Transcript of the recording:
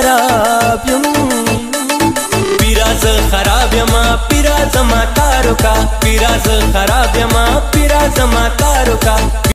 خراب یم پیراز خراب یم پیراز ما تارو کا پیراز خراب یم پیراز ما تارو کا